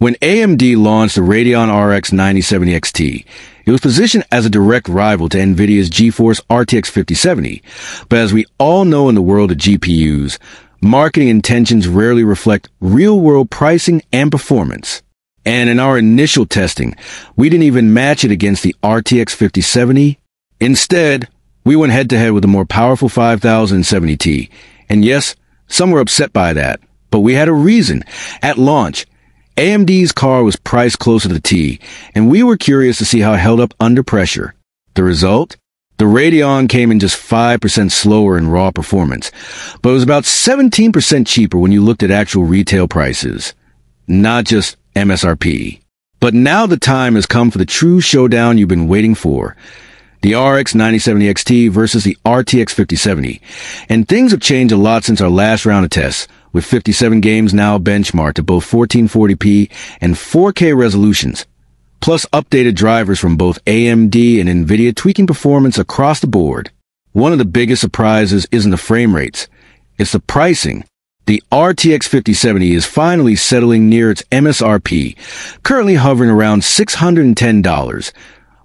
When AMD launched the Radeon RX 9070 XT, it was positioned as a direct rival to NVIDIA's GeForce RTX 5070. But as we all know in the world of GPUs, marketing intentions rarely reflect real-world pricing and performance. And in our initial testing, we didn't even match it against the RTX 5070. Instead, we went head-to-head with the more powerful 5070 Ti. And yes, some were upset by that, but we had a reason. At launch, AMD's car was priced closer to the Ti, and we were curious to see how it held up under pressure. The result? The Radeon came in just 5% slower in raw performance, but it was about 17% cheaper when you looked at actual retail prices, not just MSRP. But now the time has come for the true showdown you've been waiting for. The RX 9070 XT versus the RTX 5070. And things have changed a lot since our last round of tests with 57 games now benchmarked at both 1440p and 4K resolutions, plus updated drivers from both AMD and NVIDIA tweaking performance across the board. One of the biggest surprises isn't the frame rates, it's the pricing. The RTX 5070 is finally settling near its MSRP, currently hovering around $610,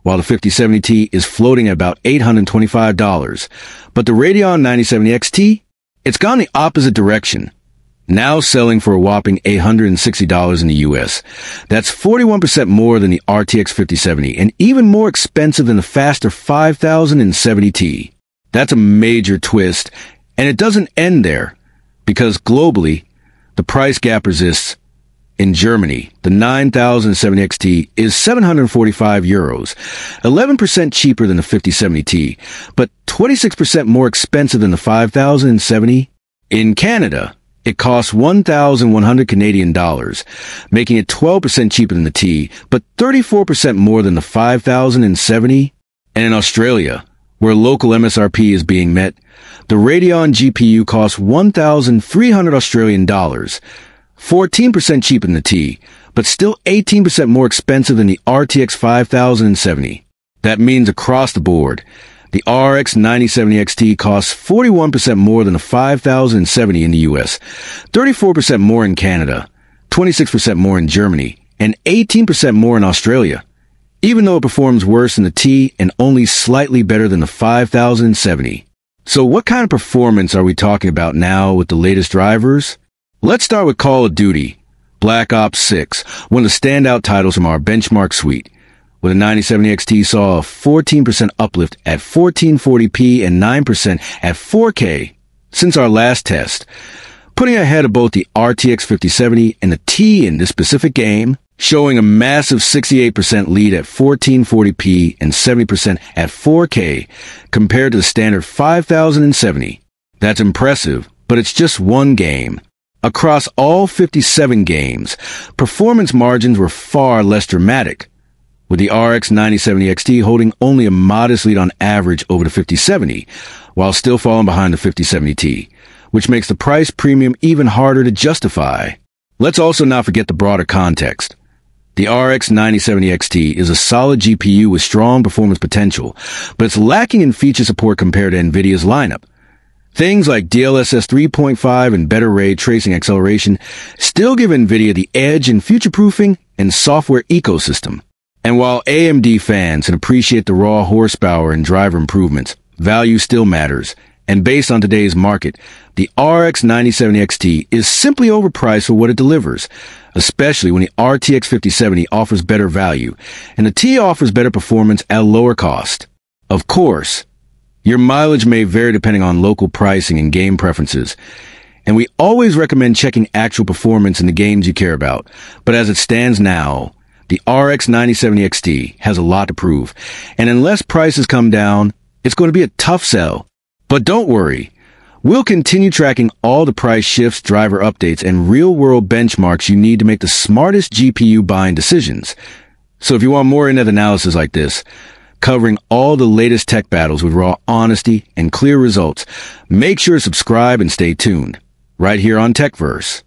while the 5070 Ti is floating at about $825. But the Radeon 9070 XT, it's gone the opposite direction now selling for a whopping $860 in the US. That's 41% more than the RTX 5070 and even more expensive than the faster 5070 Ti. That's a major twist, and it doesn't end there, because globally, the price gap persists. In Germany, the 9070 XT is 745 euros, 11% cheaper than the 5070 Ti, but 26% more expensive than the 5070. In Canada, it costs 1,100 Canadian dollars, making it 12% cheaper than the Ti, but 34% more than the 5,070. And in Australia, where local MSRP is being met, the Radeon GPU costs 1,300 Australian dollars, 14% cheaper than the Ti, but still 18% more expensive than the RTX 5070. That means across the board, the RX 9070 XT costs 41% more than the 5070 in the US, 34% more in Canada, 26% more in Germany, and 18% more in Australia, even though it performs worse than the Ti and only slightly better than the 5070. So what kind of performance are we talking about now with the latest drivers? Let's start with Call of Duty, Black Ops 6, one of the standout titles from our benchmark suite with a 9070 XT saw a 14% uplift at 1440p and 9% at 4K since our last test, putting ahead of both the RTX 5070 and the Ti in this specific game, showing a massive 68% lead at 1440p and 70% at 4K compared to the standard 5070. That's impressive, but it's just one game. Across all 57 games, performance margins were far less dramatic, with the RX 9070 XT holding only a modest lead on average over the 5070, while still falling behind the 5070 Ti, which makes the price premium even harder to justify. Let's also not forget the broader context. The RX 9070 XT is a solid GPU with strong performance potential, but it's lacking in feature support compared to NVIDIA's lineup. Things like DLSS 3.5 and better ray tracing acceleration still give NVIDIA the edge in future-proofing and software ecosystem. And while AMD fans can appreciate the raw horsepower and driver improvements, value still matters. And based on today's market, the RX 9070 XT is simply overpriced for what it delivers, especially when the RTX 5070 offers better value and the Ti offers better performance at lower cost. Of course, your mileage may vary depending on local pricing and game preferences, and we always recommend checking actual performance in the games you care about. But as it stands now, the RX 9070 XT has a lot to prove, and unless prices come down, it's going to be a tough sell. But don't worry. We'll continue tracking all the price shifts, driver updates, and real-world benchmarks you need to make the smartest GPU buying decisions. So if you want more in-depth analysis like this, covering all the latest tech battles with raw honesty and clear results, make sure to subscribe and stay tuned, right here on TechVerse.